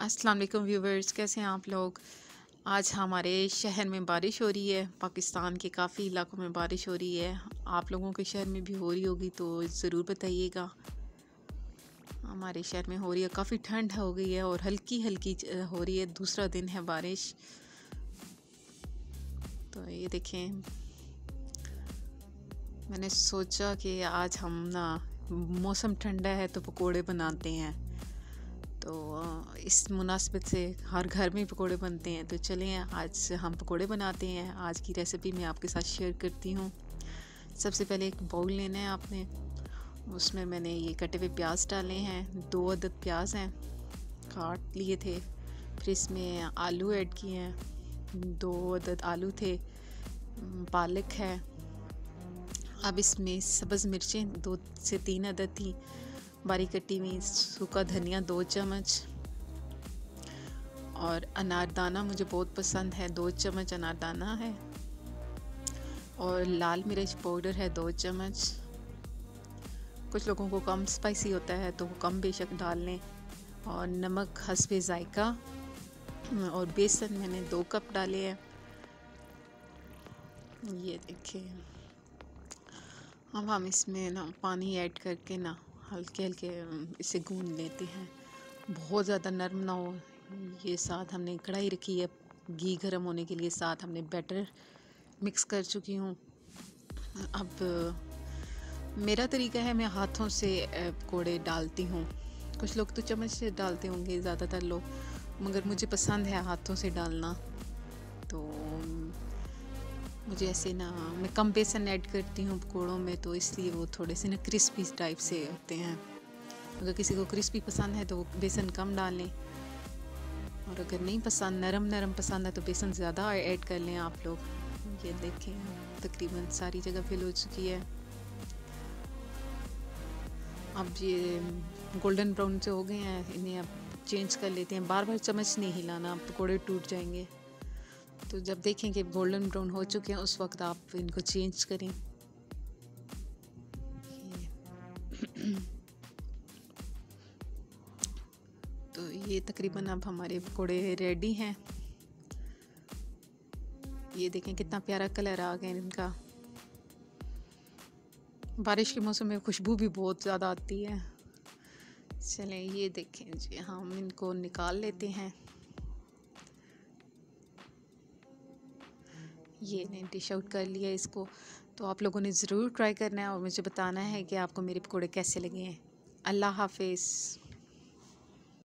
अस्सलाम वालेकुम व्यूवर्स, कैसे हैं आप लोग? आज हमारे शहर में बारिश हो रही है, पाकिस्तान के काफ़ी इलाकों में बारिश हो रही है। आप लोगों के शहर में भी हो रही होगी तो ज़रूर बताइएगा। हमारे शहर में हो रही है, काफ़ी ठंड हो गई है और हल्की हल्की हो रही है, दूसरा दिन है बारिश। तो ये देखें, मैंने सोचा कि आज हम ना मौसम ठंडा है तो पकोड़े बनाते हैं। तो इस मुनासिबत से हर घर में पकोड़े बनते हैं। तो चलें, आज हम पकोड़े बनाते हैं। आज की रेसिपी मैं आपके साथ शेयर करती हूँ। सबसे पहले एक बाउल लेना है आपने। उसमें मैंने ये कटे हुए प्याज डाले हैं। दो अदद प्याज हैं, काट लिए थे। फिर इसमें आलू ऐड किए हैं। दो अदद आलू थे पालक है। अब इसमें सब्ज़ मिर्चें, दो से तीन अदद थी। बारीक कटी हुई सूखा धनिया, दो चम्मच। और अनारदाना मुझे बहुत पसंद है। दो चम्मच अनारदाना है। और लाल मिर्च पाउडर है, दो चम्मच। कुछ लोगों को कम स्पाइसी होता है तो वो कम बेशक डाल लें और नमक हसब ज़ायका। और बेसन मैंने दो कप डाले हैं। ये देखिए। अब हम इसमें ना पानी ऐड करके ना हल्के हल्के इसे गूंद लेते हैं। बहुत ज़्यादा नरम ना हो। ये साथ हमने कढ़ाई रखी है। घी गर्म होने के लिए साथ हमने बैटर मिक्स कर चुकी हूँ। अब मेरा तरीका है, मैं हाथों से कोड़े डालती हूँ। कुछ लोग तो चम्मच से डालते होंगे, ज़्यादातर लोग। मगर मुझे पसंद है हाथों से डालना। तो मुझे ऐसे ना, मैं कम बेसन ऐड करती हूँ पकौड़ों में तो इसलिए वो थोड़े से ना क्रिस्पी टाइप से होते हैं। अगर किसी को क्रिस्पी पसंद है तो वो बेसन कम डालें। और अगर नहीं पसंद नरम नरम पसंद है तो बेसन ज़्यादा ऐड कर लें आप लोग। ये देखें, तकरीबन सारी जगह फिल हो चुकी है। अब ये गोल्डन ब्राउन से हो गए हैं, इन्हें अब चेंज कर लेते हैं। बार बार चम्मच नहीं हिलाना, पकौड़े टूट जाएँगे। तो जब देखें कि गोल्डन ब्राउन हो चुके हैं, उस वक्त आप इनको चेंज करें। तो ये तकरीबन अब हमारे पकौड़े रेडी हैं। ये देखें कितना प्यारा कलर आ गया इनका। बारिश के मौसम में खुशबू भी बहुत ज़्यादा आती है। चलें, ये देखें जी, हम इनको निकाल लेते हैं। ये ने डिश आउट कर लिया इसको। तो आप लोगों ने ज़रूर ट्राई करना है और मुझे बताना है कि आपको मेरे पकौड़े कैसे लगे हैं। अल्लाह हाफिज़।